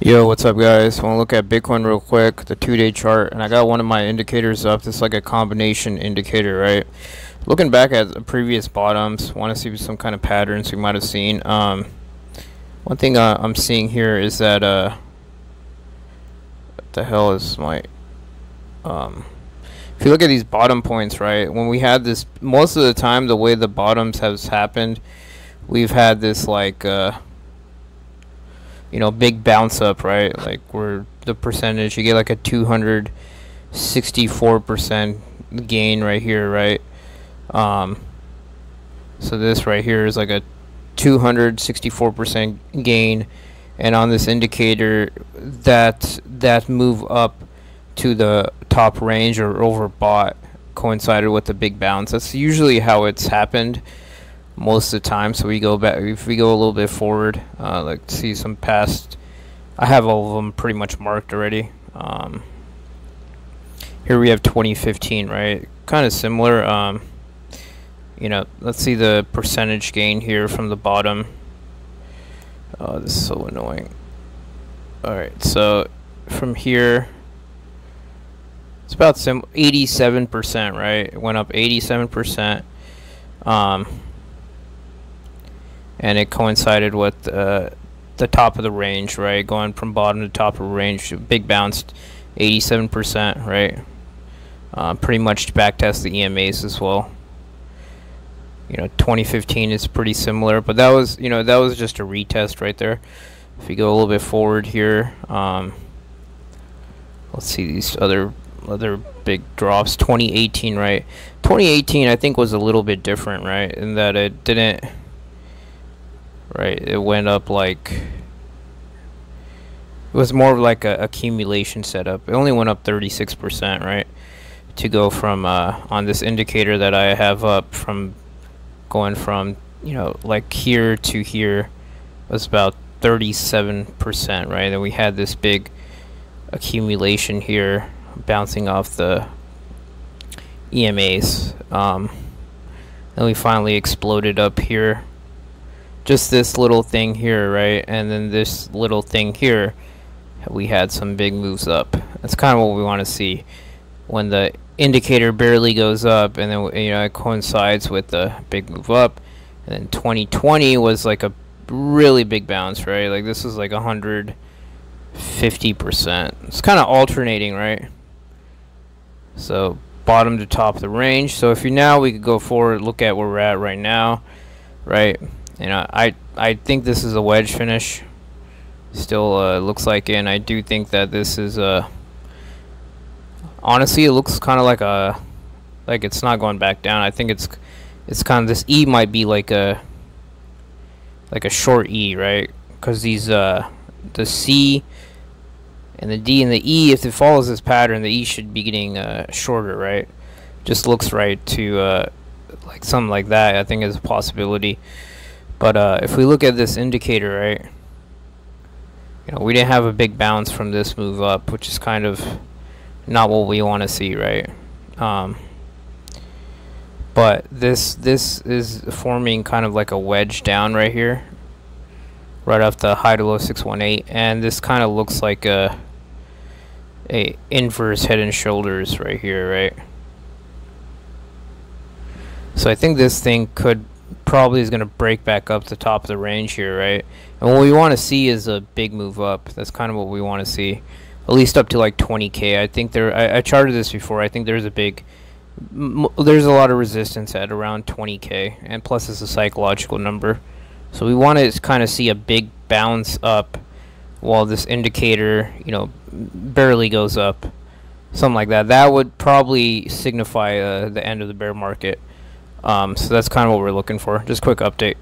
Yo, what's up guys? Want to look at Bitcoin real quick, the two-day chart, and I got one of my indicators up. This is like a combination indicator, right? Looking back at the previous bottoms, want to see some kind of patterns we might have seen. Um, one thing uh, I'm seeing here is that, uh, what the hell is my, um, if you look at these bottom points, right, when we had this, most of the time, the way the bottoms has happened, we've had this, like, uh, you know, big bounce up, right? Like where the percentage, you get like a 264% gain right here, right? Um, so this right here is like a 264% gain. And on this indicator, that that move up to the top range or overbought coincided with the big bounce. That's usually how it's happened most of the time. So we go back, if we go a little bit forward, uh, like see some past, I have all of them pretty much marked already. Um, here we have 2015, right? Kind of similar. Um, you know, let's see the percentage gain here from the bottom. Oh, this is so annoying. Alright, so from here, it's about 87%, right? It went up 87%. Um, and it coincided with uh, the top of the range, right? Going from bottom to top of the range, big bounce, 87%, right? Uh, pretty much to backtest the EMAs as well. You know, 2015 is pretty similar, but that was, you know, that was just a retest right there. If you go a little bit forward here, um, let's see these other other big drops. 2018, right? 2018, I think, was a little bit different, right? In that it didn't right? It went up like it was more of like a accumulation setup. It only went up 36% right? To go from uh, on this indicator that I have up from going from you know like here to here was about 37% right? And we had this big accumulation here bouncing off the EMAs um, and we finally exploded up here just this little thing here, right? And then this little thing here, we had some big moves up. That's kind of what we want to see when the indicator barely goes up and then you know it coincides with the big move up. And then 2020 was like a really big bounce, right? Like this is like 150%. It's kind of alternating, right? So bottom to top of the range. So if you now we could go forward, look at where we're at right now, right? You know, I I think this is a wedge finish. Still uh, looks like it, and I do think that this is a. Uh, honestly, it looks kind of like a, like it's not going back down. I think it's, it's kind of this E might be like a. Like a short E, right? Because these uh, the C. And the D and the E, if it follows this pattern, the E should be getting uh, shorter, right? Just looks right to uh, like something like that. I think is a possibility. But uh, if we look at this indicator, right, you know, we didn't have a big bounce from this move up, which is kind of not what we want to see, right? Um, but this this is forming kind of like a wedge down right here, right off the high to low 618, and this kind of looks like a a inverse head and shoulders right here, right? So I think this thing could probably is going to break back up to top of the range here, right? And what we want to see is a big move up. That's kind of what we want to see. At least up to like 20k. I think there. I, I charted this before. I think there's a big. there's a lot of resistance at around 20k, and plus it's a psychological number. So we want to kind of see a big bounce up, while this indicator, you know, barely goes up, something like that. That would probably signify uh, the end of the bear market. Um, so that's kind of what we're looking for. Just quick update.